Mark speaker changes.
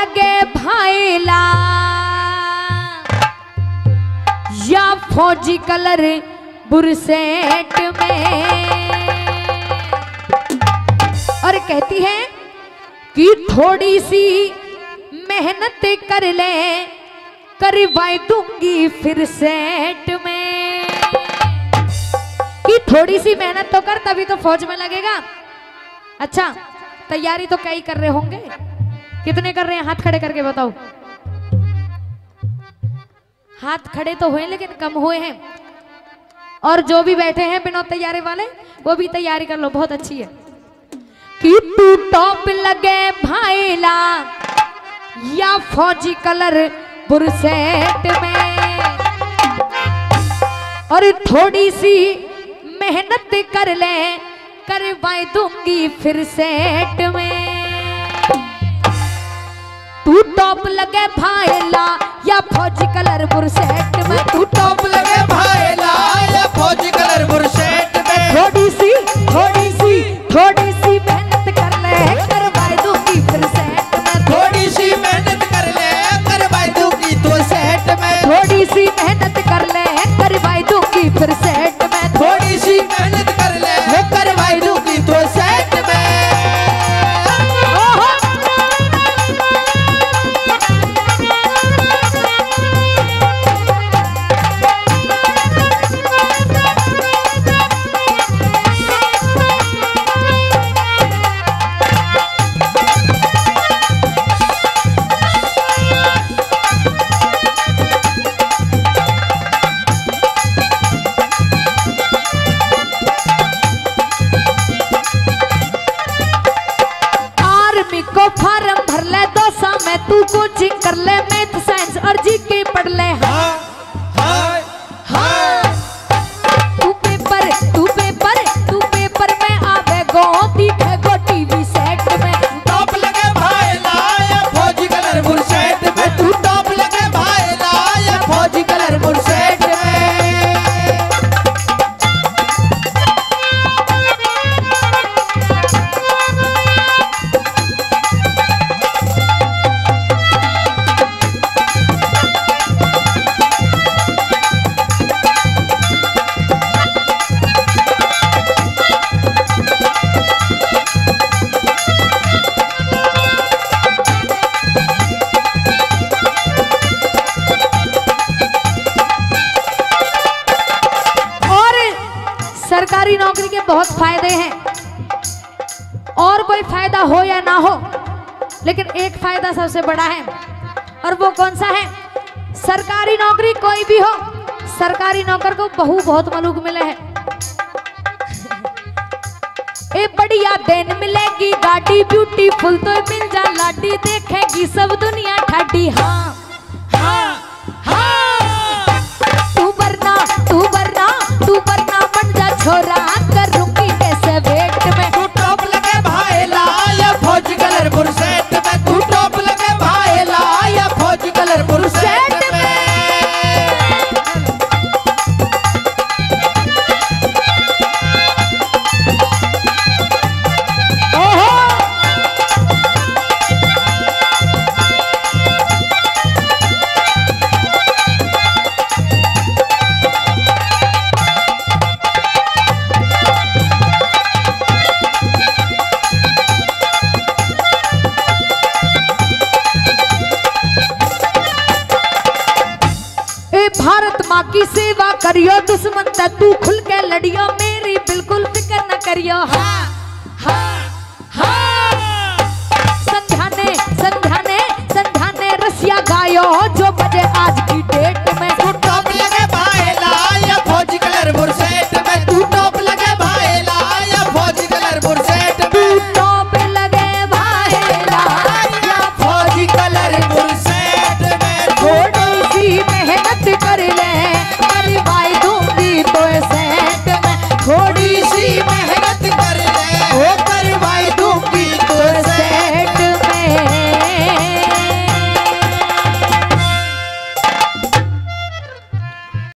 Speaker 1: लगे भाईला या फौजी कलर बुरसेट में। और कहती है कि थोड़ी सी मेहनत कर ले, करवाई दूँगी फिर सेट में। कि थोड़ी सी मेहनत तो कर, तभी तो फौज में लगेगा। अच्छा तैयारी तो कई कर रहे होंगे। कितने कर रहे हैं? हाथ खड़े करके बताओ। हाथ खड़े तो हुए, लेकिन कम हुए हैं। और जो भी बैठे हैं बिना तैयारी वाले, वो भी तैयारी कर लो, बहुत अच्छी है। कि तू टॉप लगे भाईला, या फौजी कलर बुरसेट में। और थोड़ी सी मेहनत कर ले, करवाई दूँगी फिर सेट में। तू टॉप लगे भाईला या फौजी कलर बुरसेट में? तू
Speaker 2: टॉप लगे भाईला या फौजी कलर बुरशेट में?
Speaker 1: थोड़ी सी थोड़ी सी थोड़ी सी मेहनत कर ले करवाई दूँगी फिर सेट में।
Speaker 2: थोड़ी सी मेहनत कर ले करवाई दूँगी तो सेट में।
Speaker 1: थोड़ी सी मेहनत कर ले करवाई दूँगी फिर सेट में
Speaker 2: तू
Speaker 1: कोचिंग कर ले मैथ साइंस और जी के पढ़ ले।
Speaker 2: हाँ।
Speaker 1: सरकारी नौकरी के बहुत फ़ायदे हैं। और कोई फ़ायदा हो या ना हो, लेकिन एक फ़ायदा सबसे बड़ा है, और वो कौन सा है? सरकारी नौकरी कोई भी हो, सरकारी नौकर को बहु बहुत मलूक मिले हैं। ए बढ़िया दिन मिलेगी गाड़ी, ब्यूटीफुल तो मिल जा लाडी देखेगी, सब दुनिया ठाडी हाँ। माँ की सेवा करियो, दुश्मन तू खुल के लड़ियो, मेरी बिल्कुल फ़िक्र न करियो। हाँ हाँ।